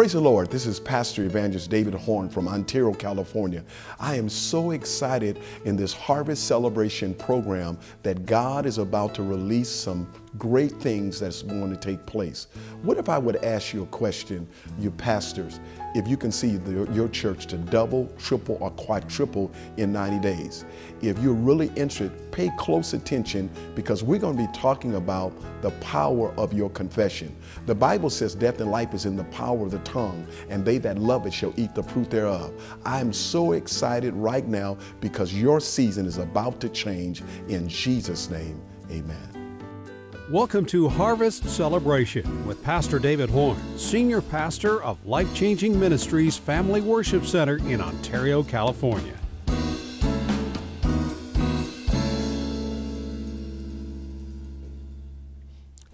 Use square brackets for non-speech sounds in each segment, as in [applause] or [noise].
Praise the Lord. This is Pastor Evangelist David Horn from Ontario, California. I am so excited in this harvest celebration program that God is about to release some great things that's going to take place. What if I would ask you a question, you pastors, if you can see the, your church to double, triple, or quadruple in 90 days? If you're really interested, pay close attention because we're going to be talking about the power of your confession. The Bible says death and life is in the power of the tongue, and they that love it shall eat the fruit thereof. I'm so excited right now because your season is about to change in Jesus' name. Amen. Welcome to Harvest Celebration with Pastor David Horn, Senior Pastor of Life Changing Ministries Family Worship Center in Ontario, California.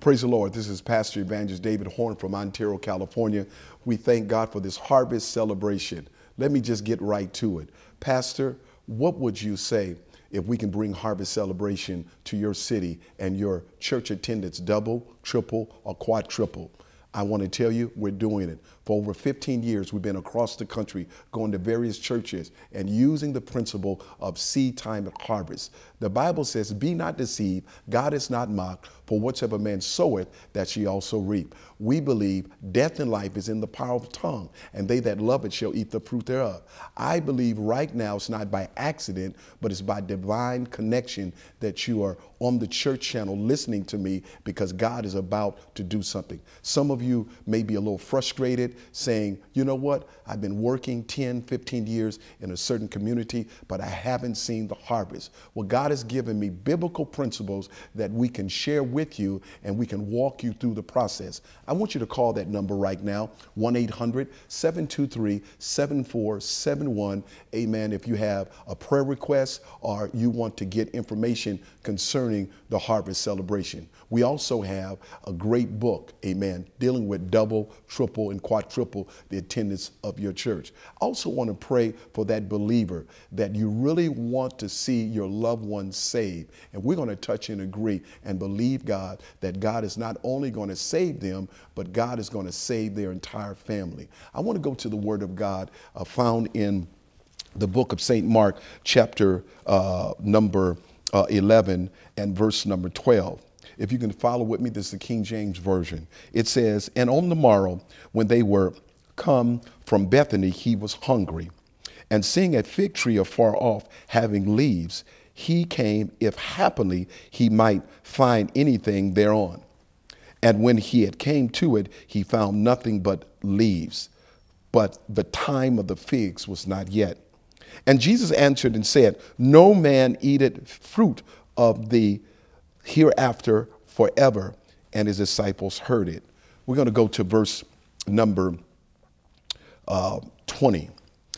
Praise the Lord. This is Pastor Evangelist David Horn from Ontario, California. We thank God for this harvest celebration. Let me just get right to it. Pastor, what would you say if we can bring harvest celebration to your city and your church attendance double, triple, or quadruple. I want to tell you, we're doing it. For over 15 years, we've been across the country going to various churches and using the principle of seed time and harvest. The Bible says, Be not deceived, God is not mocked, for whatsoever man soweth, that she also reap. We believe death and life is in the power of the tongue, and they that love it shall eat the fruit thereof. I believe right now it's not by accident, but it's by divine connection that you are on the church channel listening to me because God is about to do something. Some of you may be a little frustrated saying, you know what, I've been working 10, 15 years in a certain community, but I haven't seen the harvest. Well, God has given me biblical principles that we can share with you and we can walk you through the process. I want you to call that number right now 1 800 723 7471. Amen. If you have a prayer request or you want to get information concerning the harvest celebration. We also have a great book, amen, dealing with double, triple, and quadruple the attendance of your church. I also want to pray for that believer that you really want to see your loved ones saved. And we're going to touch and agree and believe God that God is not only going to save them, but God is going to save their entire family. I want to go to the Word of God uh, found in the book of St. Mark, chapter uh, number uh, 11 and verse number 12. If you can follow with me, this is the King James Version. It says, And on the morrow, when they were come from Bethany, he was hungry. And seeing a fig tree afar off having leaves, he came if happily he might find anything thereon. And when he had came to it, he found nothing but leaves. But the time of the figs was not yet. And Jesus answered and said, No man eateth fruit of the hereafter forever. And his disciples heard it. We're going to go to verse number uh, 20.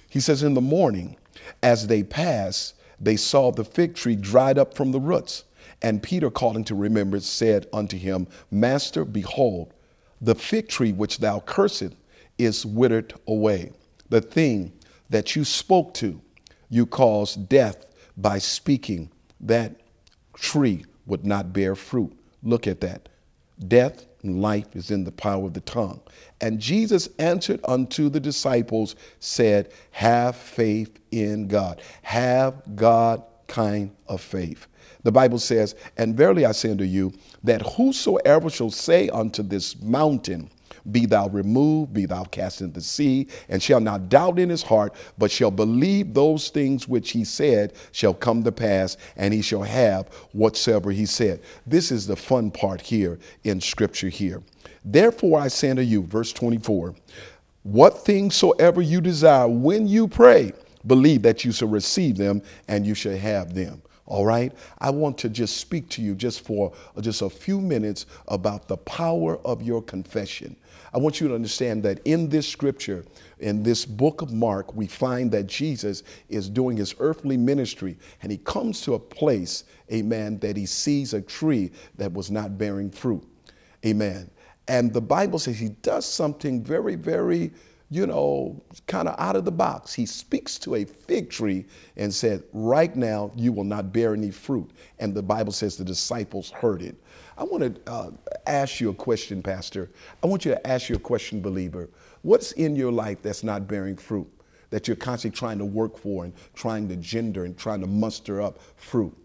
He says, In the morning, as they passed, they saw the fig tree dried up from the roots. And Peter, calling to remembrance, said unto him, Master, behold, the fig tree which thou cursed is withered away. The thing that you spoke to, you caused death by speaking. That tree would not bear fruit. Look at that. Death and life is in the power of the tongue. And Jesus answered unto the disciples, said, Have faith in God. Have God kind of faith. The Bible says, And verily I say unto you, that whosoever shall say unto this mountain, be thou removed, be thou cast into the sea, and shall not doubt in his heart, but shall believe those things which he said shall come to pass, and he shall have whatsoever he said. This is the fun part here in scripture here. Therefore I say unto you, verse 24, what things soever you desire when you pray, believe that you shall receive them and you shall have them. All right? I want to just speak to you just for uh, just a few minutes about the power of your confession. I want you to understand that in this scripture, in this book of Mark, we find that Jesus is doing his earthly ministry and he comes to a place, amen, that he sees a tree that was not bearing fruit. Amen. And the Bible says he does something very, very you know, kind of out of the box. He speaks to a fig tree and said, Right now, you will not bear any fruit. And the Bible says the disciples heard it. I want to uh, ask you a question, Pastor. I want you to ask you a question, believer. What's in your life that's not bearing fruit? That you're constantly trying to work for and trying to gender and trying to muster up fruit.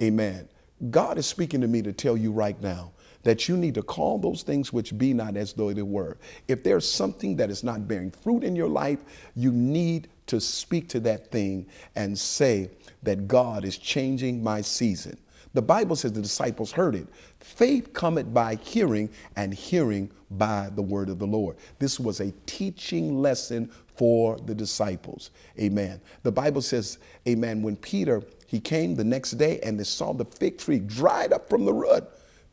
Amen. God is speaking to me to tell you right now that you need to call those things which be not as though they were. If there's something that is not bearing fruit in your life, you need to speak to that thing and say that God is changing my season. The Bible says the disciples heard it. Faith cometh by hearing, and hearing by the word of the Lord. This was a teaching lesson for the disciples. Amen. The Bible says, Amen, when Peter he came the next day and they saw the fig tree dried up from the root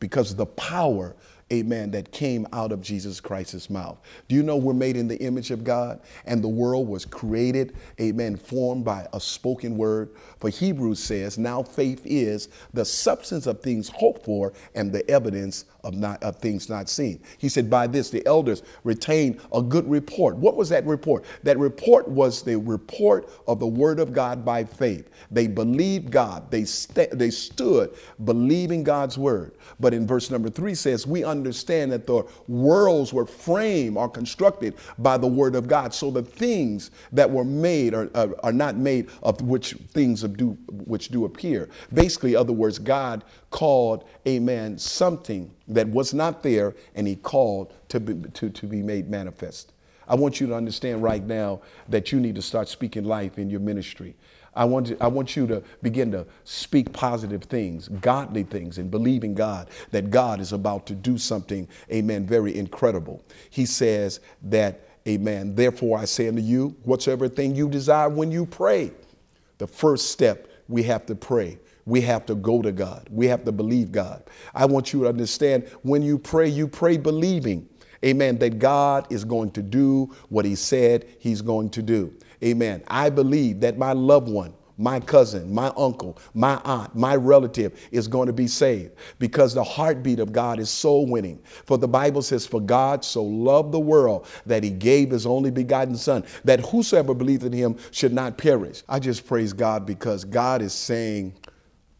because of the power amen, that came out of Jesus Christ's mouth. Do you know we're made in the image of God and the world was created, amen, formed by a spoken word? For Hebrews says, now faith is the substance of things hoped for and the evidence of, not, of things not seen. He said, by this the elders retained a good report. What was that report? That report was the report of the word of God by faith. They believed God. They, st- they stood believing God's word. But in verse number three says, we understand that the worlds were framed or constructed by the word of God. So the things that were made are, are, are not made of which things do, which do appear. Basically, other words, God called, amen, something that was not there and he called to be, to, to be made manifest. I want you to understand right now that you need to start speaking life in your ministry. I want, to, I want you to begin to speak positive things, godly things, and believe in God that God is about to do something, amen, very incredible. He says that, amen, therefore I say unto you, whatsoever thing you desire when you pray, the first step we have to pray. We have to go to God. We have to believe God. I want you to understand when you pray, you pray believing amen, that God is going to do what He said He's going to do. Amen. I believe that my loved one, my cousin, my uncle, my aunt, my relative is going to be saved because the heartbeat of God is soul winning. For the Bible says, For God so loved the world that he gave his only begotten Son, that whosoever believeth in him should not perish. I just praise God because God is saying,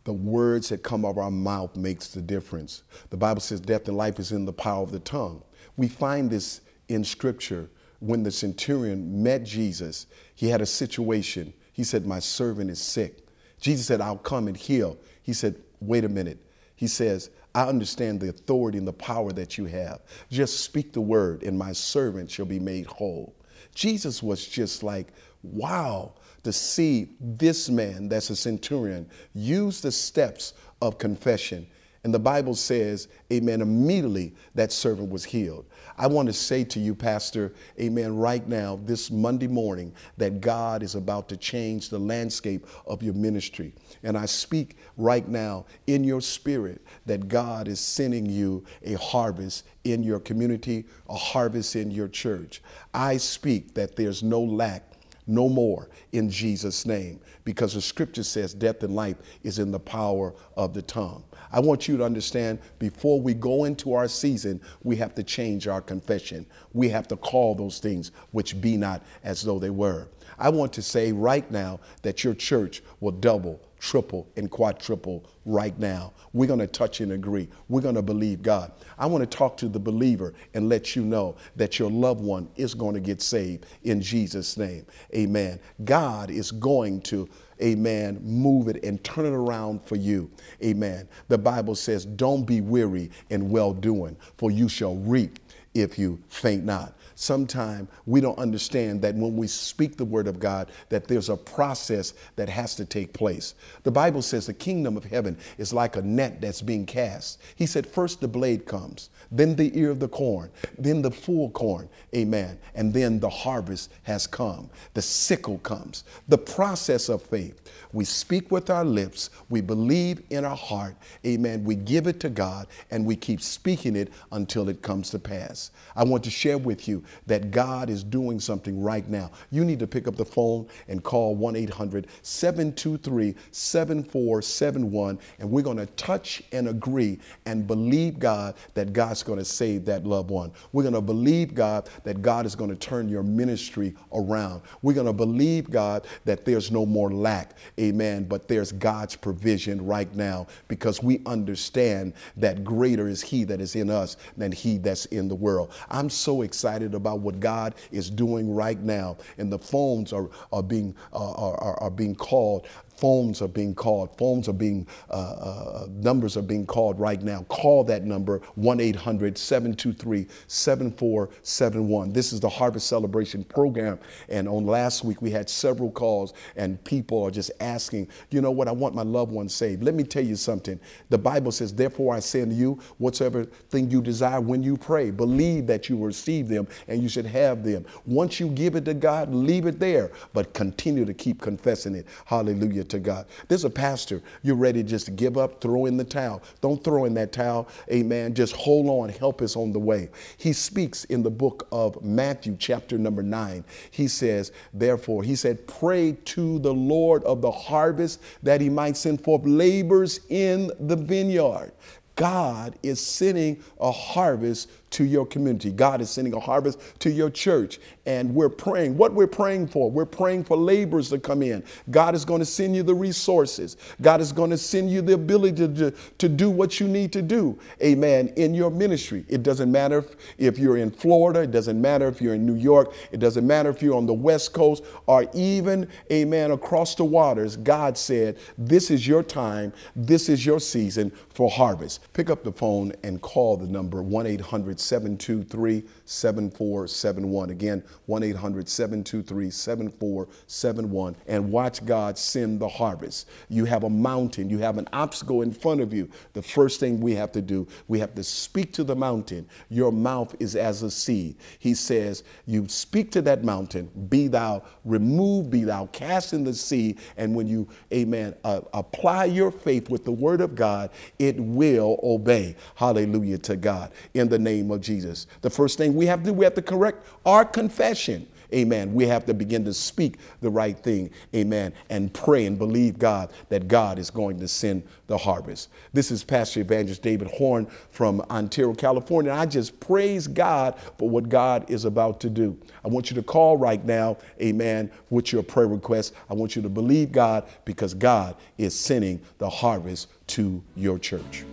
the words that come out of our mouth makes the difference. The Bible says death and life is in the power of the tongue. We find this in scripture when the centurion met Jesus, he had a situation. He said, My servant is sick. Jesus said, I'll come and heal. He said, Wait a minute. He says, I understand the authority and the power that you have. Just speak the word, and my servant shall be made whole. Jesus was just like, wow, to see this man, that's a centurion, use the steps of confession and the Bible says, amen, immediately that servant was healed. I want to say to you, Pastor, amen, right now, this Monday morning, that God is about to change the landscape of your ministry. And I speak right now in your spirit that God is sending you a harvest in your community, a harvest in your church. I speak that there's no lack no more in Jesus' name because the scripture says death and life is in the power of the tongue. I want you to understand before we go into our season, we have to change our confession. We have to call those things which be not as though they were. I want to say right now that your church will double, triple, and quadruple right now. We're going to touch and agree. We're going to believe God. I want to talk to the believer and let you know that your loved one is going to get saved in Jesus' name. Amen. God is going to amen, move it and turn it around for you. Amen. The Bible says, Don't be weary in well doing, for you shall reap if you faint not. Sometimes we don't understand that when we speak the word of God, that there's a process that has to take place. The Bible says the kingdom of heaven is like a net that's being cast. He said, first the blade comes, then the ear of the corn, then the full corn, amen, and then the harvest has come. The sickle comes. The process of faith. We speak with our lips, we believe in our heart, amen. We give it to God, and we keep speaking it until it comes to pass. I want to share with you that God is doing something right now. You need to pick up the phone and call 1 800 723 7471, and we're going to touch and agree and believe God that God's going to save that loved one. We're going to believe God that God is going to turn your ministry around. We're going to believe God that there's no more lack. Amen. But there's God's provision right now because we understand that greater is He that is in us than He that's in the world. I'm so excited about what God is doing right now, and the phones are, are being uh, are, are being called Phones are being called. Phones are being, uh, uh, numbers are being called right now. Call that number, 1 800 723 7471. This is the Harvest Celebration Program. And on last week, we had several calls, and people are just asking, you know what, I want my loved one saved. Let me tell you something. The Bible says, Therefore I say unto you, whatsoever thing you desire when you pray, believe that you receive them and you should have them. Once you give it to God, leave it there, but continue to keep confessing it. Hallelujah to God. There's a pastor, you're ready to just to give up, throw in the towel. Don't throw in that towel. Amen. Just hold on. Help us on the way. He speaks in the book of Matthew, chapter number nine. He says, therefore, he said, pray to the Lord of the harvest that he might send forth labors in the vineyard. God is sending a harvest to your community. God is sending a harvest to your church. And we're praying. What we're praying for, we're praying for laborers to come in. God is going to send you the resources. God is going to send you the ability to, to do what you need to do. Amen. In your ministry. It doesn't matter if, if you're in Florida. It doesn't matter if you're in New York. It doesn't matter if you're on the West Coast or even, amen, across the waters. God said, This is your time. This is your season for harvest. Pick up the phone and call the number 1 800 723 7471. Again, 1 800 723 7471. And watch God send the harvest. You have a mountain, you have an obstacle in front of you. The first thing we have to do, we have to speak to the mountain. Your mouth is as a seed. He says, You speak to that mountain, be thou removed, be thou cast in the sea. And when you, amen, uh, apply your faith with the word of God, it will obey. Hallelujah to God. In the name of Jesus. The first thing we have to we have to correct our confession. Amen. We have to begin to speak the right thing. Amen. And pray and believe God that God is going to send the harvest. This is Pastor Evangelist David Horn from Ontario, California. I just praise God for what God is about to do. I want you to call right now, amen, with your prayer request. I want you to believe God because God is sending the harvest to your church.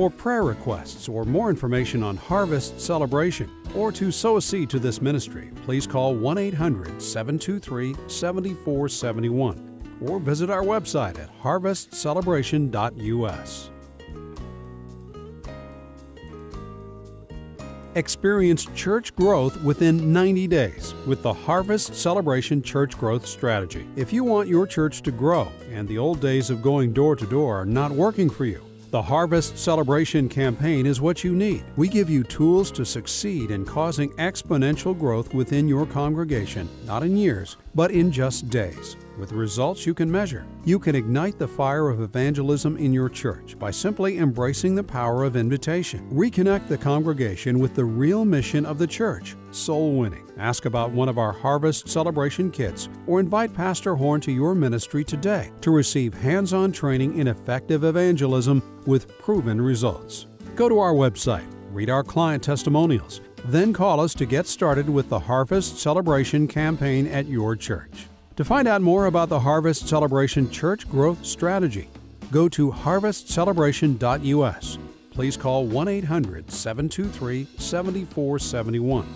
For prayer requests or more information on Harvest Celebration or to sow a seed to this ministry, please call 1 800 723 7471 or visit our website at harvestcelebration.us. Experience church growth within 90 days with the Harvest Celebration Church Growth Strategy. If you want your church to grow and the old days of going door to door are not working for you, the Harvest Celebration campaign is what you need. We give you tools to succeed in causing exponential growth within your congregation, not in years, but in just days with results you can measure. You can ignite the fire of evangelism in your church by simply embracing the power of invitation. Reconnect the congregation with the real mission of the church soul winning. Ask about one of our Harvest Celebration kits or invite Pastor Horn to your ministry today to receive hands on training in effective evangelism with proven results. Go to our website, read our client testimonials, then call us to get started with the Harvest Celebration campaign at your church. To find out more about the Harvest Celebration Church Growth Strategy, go to harvestcelebration.us. Please call 1 800 723 7471.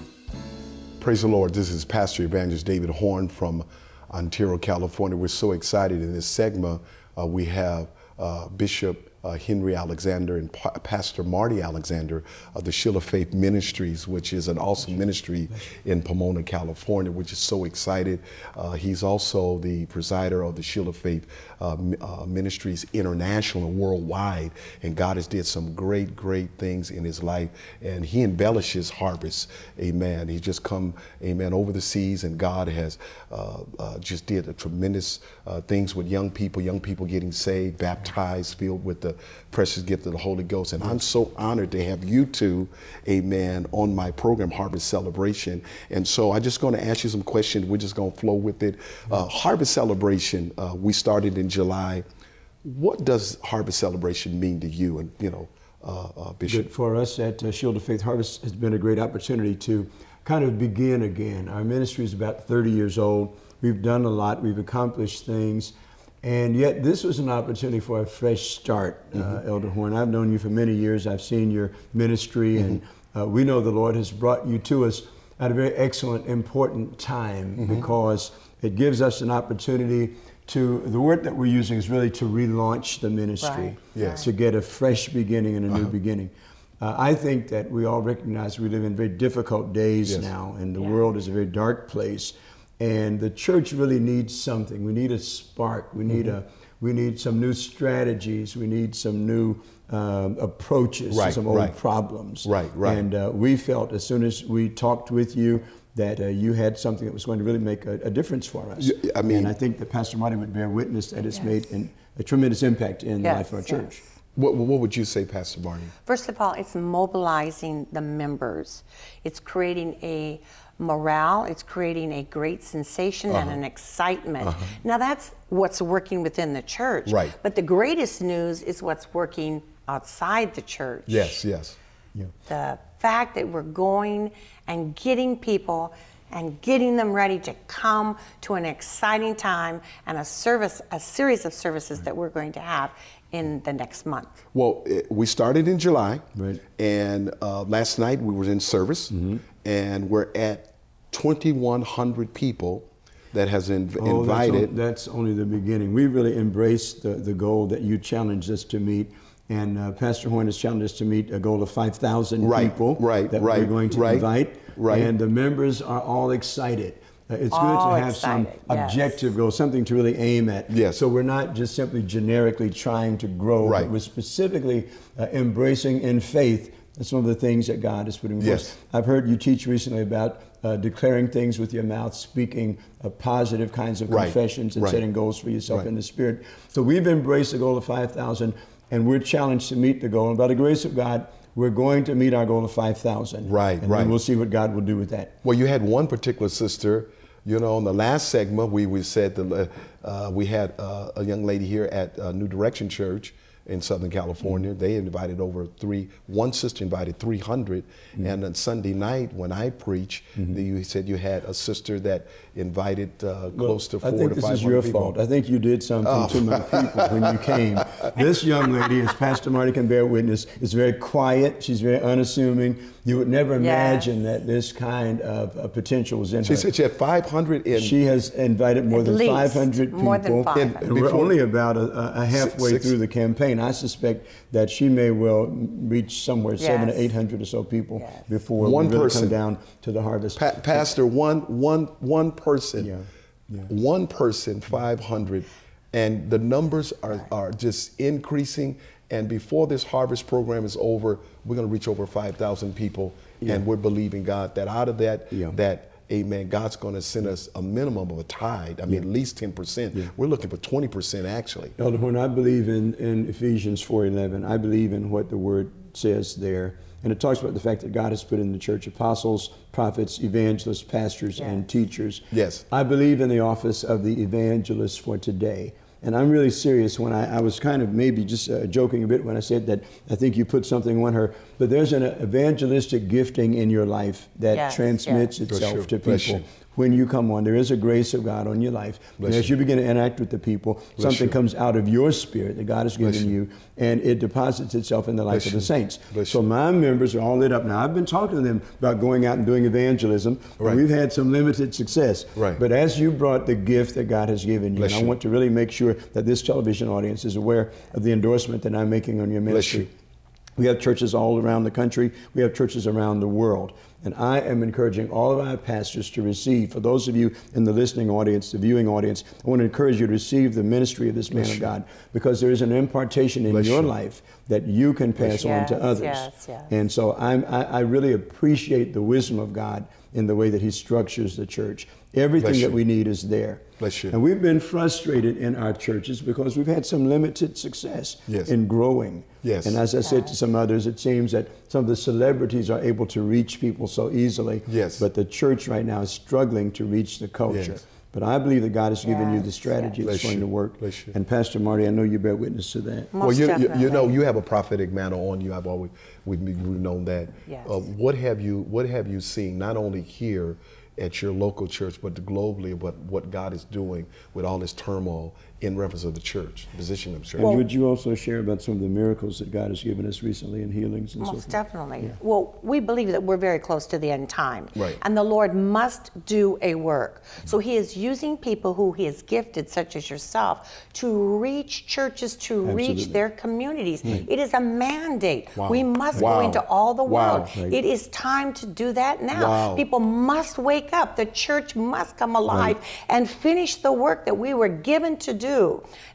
Praise the Lord. This is Pastor Evangelist David Horn from Ontario, California. We're so excited in this segment. Uh, we have uh, Bishop Henry Alexander and pa- Pastor Marty Alexander of the Shield of Faith Ministries, which is an awesome ministry in Pomona, California, which is so excited. Uh, he's also the presider of the Shield of Faith uh, uh, Ministries International and worldwide, and God has did some great, great things in his life, and he embellishes harvest. Amen. He's just come, amen, over the seas, and God has uh, uh, just did a tremendous things with young people, young people getting saved, baptized, filled with the the precious gift of the Holy Ghost. And I'm so honored to have you two, amen, on my program, Harvest Celebration. And so I'm just going to ask you some questions. We're just going to flow with it. Uh, Harvest Celebration, uh, we started in July. What does Harvest Celebration mean to you? And, you know, uh, uh, Bishop. Good for us at uh, Shield of Faith Harvest has been a great opportunity to kind of begin again. Our ministry is about 30 years old. We've done a lot, we've accomplished things, and yet this was an opportunity for a fresh start, uh, mm-hmm. Elder Horn. I've known you for many years, I've seen your ministry, mm-hmm. and uh, we know the Lord has brought you to us at a very excellent, important time mm-hmm. because it gives us an opportunity to the word that we're using is really to relaunch the ministry, right. yes. to get a fresh beginning and a new beginning. Uh, I think that we all recognize we live in very difficult days yes. now, and the yeah. world is a very dark place. And the church really needs something. We need a spark. We need mm-hmm. a we need some new strategies. We need some new um, approaches right, to some old right. problems. Right, right. And uh, we felt as soon as we talked with you that uh, you had something that was going to really make a, a difference for us. I mean, and I think that Pastor Marty would bear witness that it's yes. made an, a tremendous impact in yes, the life of our yes. church. What, what, would you say, Pastor Marty? First of all, it's mobilizing the members. It's creating a morale. It's creating a great sensation uh-huh. and an excitement. Uh-huh. Now that's what's working within the church. Right. But the greatest news is what's working outside the church. Yes, yes. Yeah. The fact that we're going and getting people and getting them ready to come to an exciting time and a service, a series of services that we're going to have in the next month. Well, it, we started in July, right. and uh, last night we were in service, mm-hmm. And we're at 2,100 people that has inv- oh, invited. That's, that's, only the beginning. We really embraced the, the goal that you challenged us to meet and uh, Pastor Horn has challenged us to meet a goal of 5,000 right, people right, that right, we're going to right, invite. Right. And the members are all excited. Uh, it's all good to have excited, some yes. objective goal, something to really aim at. Yes. So we're not just simply generically trying to grow, right. but we're specifically uh, embracing in faith some of the things that God is putting yes. I've heard you teach recently about uh, declaring things with your mouth, speaking uh, positive kinds of right. confessions, and right. setting goals for yourself right. in the Spirit. So we've embraced the goal of 5,000 and we're challenged to meet the goal. And by the grace of God, we're going to meet our goal of 5,000. Right, and right. we'll see what God will do with that. Well, you had one particular sister, you know, in the last segment, we, we said the, uh, we had uh, a young lady here at uh, New Direction Church in Southern California. Mm-hmm. They invited over three, one sister invited 300. Mm-hmm. And on Sunday night, when I preach, mm-hmm. you said you had a sister that invited uh, well, close to four to five hundred people. I think this is your people. fault. I think you did something oh. to my people when you came. [laughs] This young lady, as Pastor Marty can bear witness, is very quiet. She's very unassuming. You would never imagine yes. that this kind of uh, potential was in she her. She said she had 500 in. She has invited more At than least, 500 people. More than 500. And we're only about a, a halfway six, through the campaign. I suspect that she may well reach somewhere yes. seven to 800 or so people yes. before one we really person come down to the harvest. Pa- Pastor, one, one, one person, yeah. Yeah. one person, 500. And the numbers are, are just increasing. And before this harvest program is over, we're going to reach over 5,000 people yeah. And we're believing God that out of that, yeah. that Amen. God's going to send us a minimum of a tithe. I mean, at least ten percent. We're looking for twenty percent, actually. Elder Horn, I believe in, in Ephesians four eleven. I believe in what the Word says there, and it talks about the fact that God has put in the church apostles, prophets, evangelists, pastors, yes. and teachers. Yes. I believe in the office of the evangelist for today. And I'm really serious when I, I was kind of maybe just uh, joking a bit when I said that I think you put something on her. But there's an evangelistic gifting in your life that yes, transmits yes. itself to people when you come on. There is a grace of God on your life. And as you. begin to interact with the people, Bless something you. comes out of your spirit that God has given Bless you. and it deposits itself in the life Bless of the saints. So my members are all lit up. Now, I've been talking to them about going out and doing evangelism, Right. and we've had some limited success. Right. But as you brought the gift that God has given you, and I want to really make sure that this television audience is aware of the endorsement that I'm making on your ministry. You. We have churches all around the country. We have churches around the world. And I am encouraging all of our pastors to receive. For those of you in the listening audience, the viewing audience, I want to encourage you to receive the ministry of this man Bless of. God because there is an impartation in Bless your you. life that you can pass on to others. yes, yes. And so I'm, I, I really appreciate the wisdom of God in the way that He structures the church. Everything that we need is there. Bless you. And we've been frustrated in our churches because we've had some limited success Yes. in growing. Yes. And as I said to some others, it seems that some of the celebrities are able to reach people so easily. Yes. But the church right now is struggling to reach the culture. Yes. But I believe that God has given you the strategy yes. that's Bless going you. to work. Bless you. And Pastor Marty, I know you bear witness to that. Most well, you, you, you know, you have a prophetic mantle on you. I've always we've, we've known that. Yes. Uh, what have you What have you seen not only here at your local church, but globally, but what God is doing with all this turmoil in reference of the church, the position of the church? And would you also share about some of the miracles that God has given us recently in healings and so Most forth? definitely. Well, we believe that we're very close to the end time. Right. And the Lord must do a work. So He is using people who He has gifted, such as yourself, to reach churches, to reach their communities. It is a mandate. Wow. We must Wow. go into all the Wow. world. Right. It is time to do that now. Wow. People must wake up. The church must come alive and finish the work that we were given to do.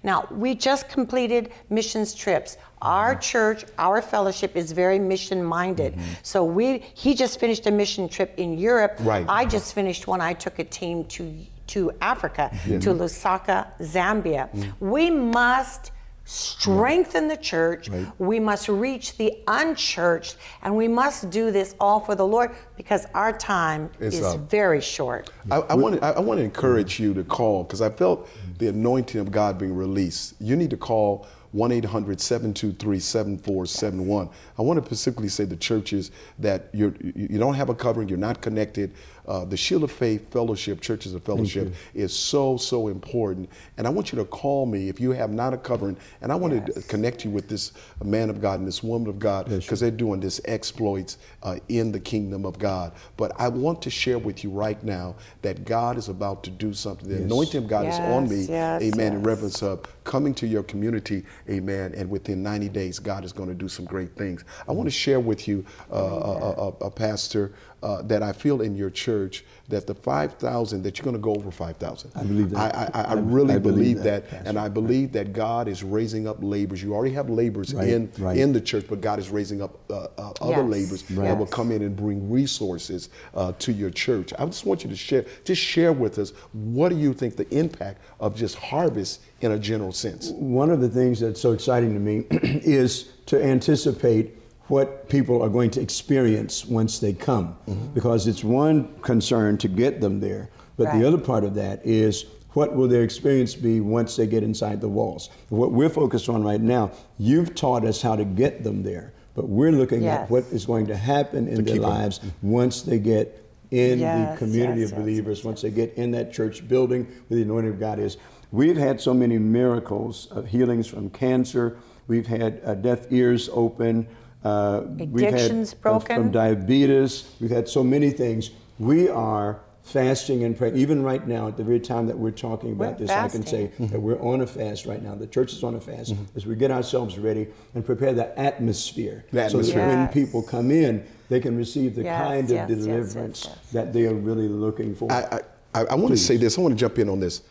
Now, we just completed missions trips. Our church, our fellowship is very mission minded. Mm-hmm. So we he just finished a mission trip in Europe. Right. I just finished one. I took a team to to Africa, to Lusaka, Zambia. Mm-hmm. We must strengthen the church. We must reach the unchurched, and we must do this all for the Lord because our time It's is up. very short. I, I want to I, I want to encourage you to call because I felt the anointing of God being released. You need to call 1 800 723 7471. I want to specifically say the churches that you're, you you don't have a covering, you're not connected. Uh, the Shield of Faith Fellowship, Churches of Fellowship, is so, so important. And I want you to call me if you have not a covering. And I want to connect you with this man of God and this woman of God because they're doing this exploits uh, in the kingdom of God. But I want to share with you right now that God is about to do something. The anointing of God is on me, Yes, yes, amen, in yes. reverence of coming to your community, amen, and within 90 days, God is going to do some great things. I want to share with you, uh, a, a, a pastor, uh, that I feel in your church that the 5,000, that you're going to go over 5,000. I believe that. I, I, I I- really I believe, believe that, that, Pastor. and I believe that God is raising up laborers. You already have laborers Right, in, right. in the church, but God is raising up uh, uh, other Yes, laborers that Right. will come in and bring resources uh, to your church. I just want you to share, just share with us, what do you think the impact of just harvest in a general sense? One of the things that's so exciting to me [clears throat] is to anticipate what people are going to experience once they come. Mm-hmm. Because it's one concern to get them there, but Right. the other part of that is what will their experience be once they get inside the walls? What we're focused on right now, you've taught us how to get them there, but we're looking Yes. at what is going to happen in their keep 'em. lives once they get in the community yes, of yes, believers, once they get in that church building where the anointing of God is. We've had so many miracles of healings from cancer. We've had uh, deaf ears open. Uh, we've had, Addictions uh, broken. from diabetes. We've had so many things. We are fasting and praying. Even right now, at the very time that we're talking about We're this, I can say fasting. that we're on a fast right now. The church is on a fast as we get ourselves ready and prepare the atmosphere, The so that atmosphere. when people come in, they can receive the Yes, kind of yes, yes, yes, deliverance yes. that they are really looking for. I, I, I want to say this. I want to jump in on this.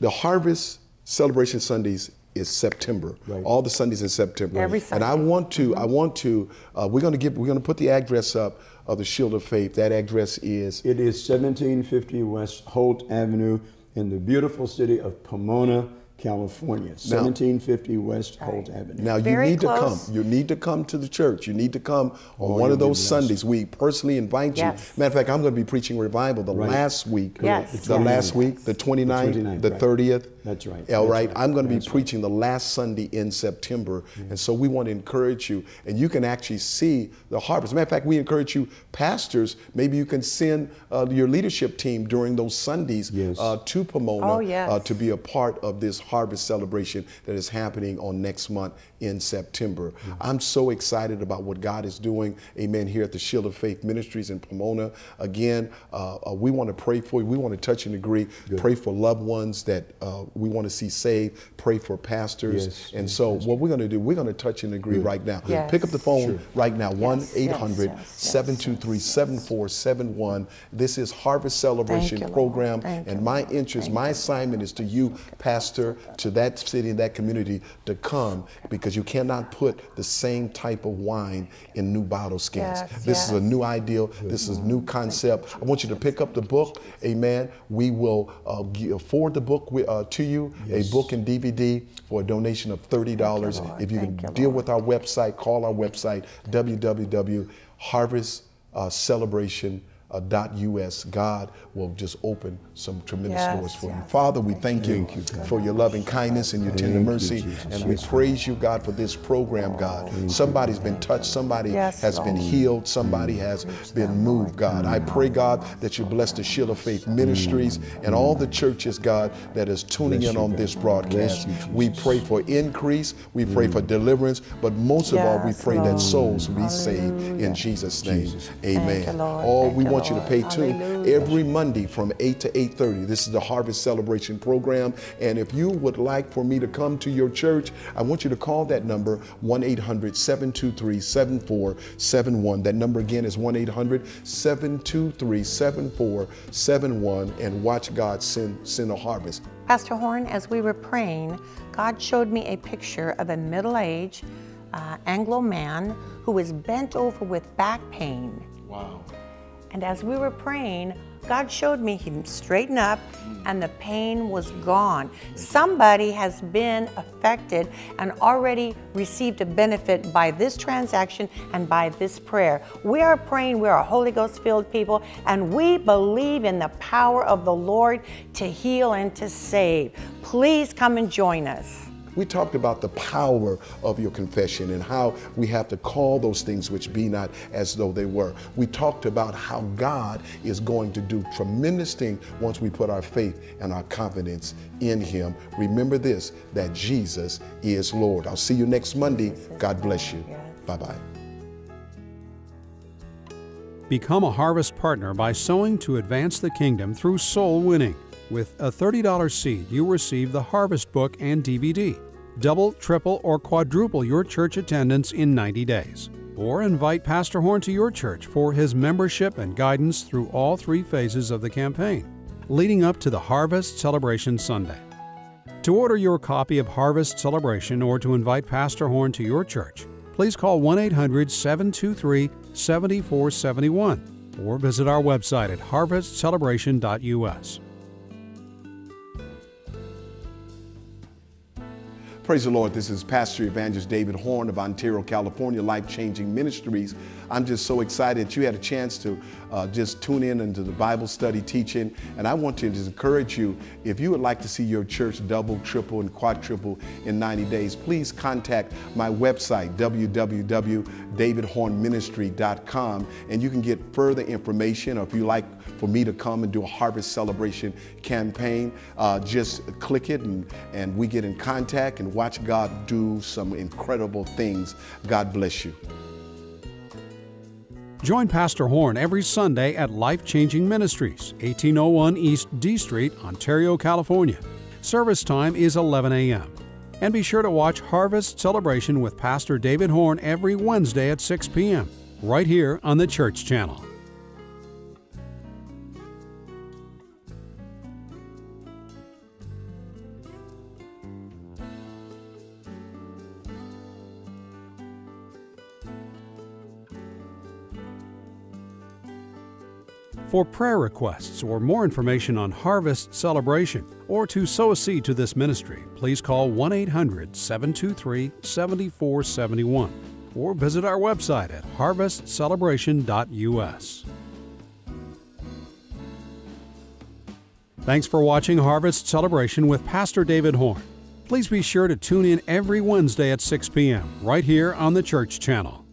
The Harvest Celebration Sundays is September. Right. All the Sundays in September. Every Sunday. And I want to. I want to. Uh, we're going to give. We're going to put the address up of the Shield of Faith. That address is. It is 1750 West Holt Avenue in the beautiful city of Pomona, California. 1750 West Holt Avenue. Now you Very need close. to come. You need to come to the church. You need to come on Oh, one of those blessed. Sundays. We personally invite you. Matter of fact, I'm going to be preaching revival the Right. last week. Yes, The yes. last week, the 29th, the, 29th, right. 30th. That's right. All That's right. right. I'm going to be That's right. preaching the last Sunday in September. And so we want to encourage you. And you can actually see the harvest. Matter of fact, we encourage you, pastors, maybe you can send uh, your leadership team during those Sundays Yes. uh, to Pomona Oh, yes. uh, to be a part of this harvest celebration that is happening on next month in September. I'm so excited about what God is doing, amen, here at the Shield of Faith Ministries in Pomona. Again, uh, uh, we want to pray for you. We want to touch and agree. Pray for loved ones that uh, we want to see saved. Pray for pastors. Yes, and yes, so, what we're going to do, we're going to touch and agree right now. Yes. Pick up the phone right now 1 yes, 800 yes, 723 7471. This is Harvest Celebration you, Program. And my Lord. interest, my assignment is to you, Pastor, to that city, and that community, to come because because you cannot put the same type of wine in new bottle skins. Yes, this is a new idea. This is a new concept. I want you to pick up the book. Amen. We will uh, forward the book uh, to you, a book and DVD for a donation of $30. Lord. if you Thank can you, deal with our website, call our website, www.harvestcelebration.us. Uh, dot US, God will just open some tremendous Yes, doors for you. Father, we thank you, for your loving kindness and your tender Thank you, mercy. Jesus. And we praise you, God, for this program, oh, God. Somebody's been touched, somebody Yes, has been healed, somebody mm. has been moved, God. I pray, God, that you bless the Shield of Faith mm. Ministries and all the churches, God, that is tuning Bless in you, on God. this broadcast. You, We pray for increase, we pray for mm. deliverance, but most of all, we Yes, pray that souls will be saved in Jesus' name. Amen. you, Lord. Oh, Thank we you, want you to pay tune Hallelujah. every Monday from 8 to 8:30. This is the Harvest Celebration program, and if you would like for me to come to your church, I want you to call that number 1-800-723-7471. That number again is 1-800-723-7471 and watch God send send a harvest. Pastor Horn, as we were praying, God showed me a picture of a middle aged uh, Anglo man who was bent over with back pain. Wow. And as we were praying, God showed me him straighten up and the pain was gone. Somebody has been affected and already received a benefit by this transaction and by this prayer. We are praying, we are Holy Ghost filled people, and we believe in the power of the Lord to heal and to save. Please come and join us. We talked about the power of your confession and how we have to call those things which be not as though they were. We talked about how God is going to do tremendous things once we put our faith and our confidence in Him. Remember this that Jesus is Lord. I'll see you next Monday. God bless you. Bye bye. Become a Harvest partner by sowing to advance the kingdom through soul winning. With a $30 seed, you receive the Harvest book and DVD. Double, triple, or quadruple your church attendance in 90 days. Or invite Pastor Horn to your church for his membership and guidance through all three phases of the campaign, leading up to the Harvest Celebration Sunday. To order your copy of Harvest Celebration or to invite Pastor Horn to your church, please call 1 800 723 7471 or visit our website at harvestcelebration.us. Praise the Lord. This is Pastor Evangelist David Horn of Ontario, California, Life Changing Ministries. I'm just so excited that you had a chance to uh, just tune in into the Bible study teaching. And I want to just encourage you if you would like to see your church double, triple, and quadruple in 90 days, please contact my website, www.davidhornministry.com, and you can get further information. Or if you like for me to come and do a harvest celebration campaign, uh, just click it and, and we get in contact and watch God do some incredible things. God bless you. Join Pastor Horn every Sunday at Life Changing Ministries, 1801 East D Street, Ontario, California. Service time is 11 a.m. And be sure to watch Harvest Celebration with Pastor David Horn every Wednesday at 6 p.m., right here on the Church Channel. For prayer requests or more information on Harvest Celebration or to sow a seed to this ministry, please call 1 800 723 7471 or visit our website at harvestcelebration.us. Thanks for watching Harvest Celebration with Pastor David Horn. Please be sure to tune in every Wednesday at 6 p.m. right here on the Church Channel.